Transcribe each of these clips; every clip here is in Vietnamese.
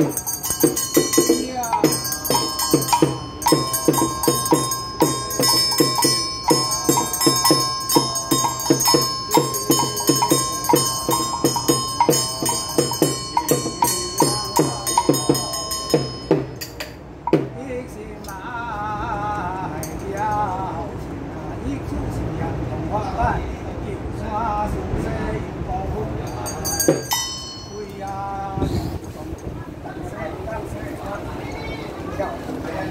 Música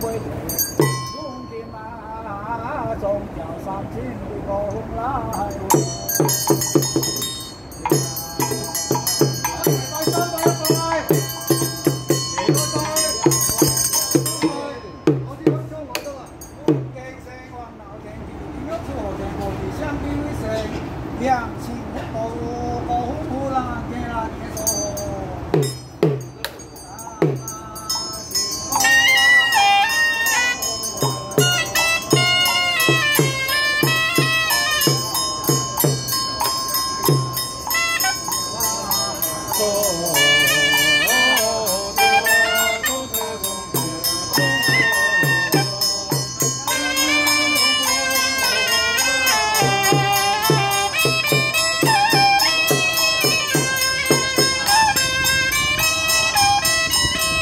歸田，弓箭馬縱遊三千里共拉。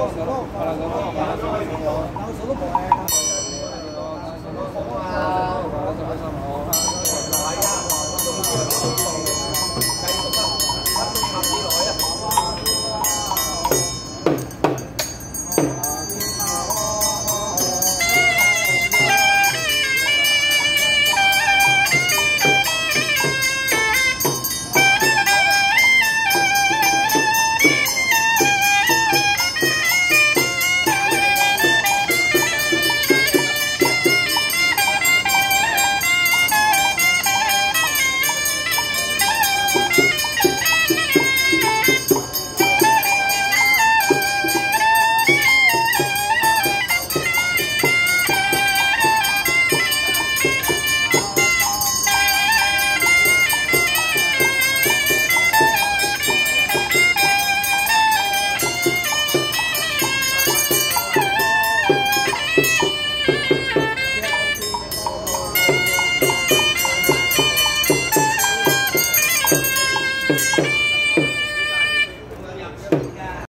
para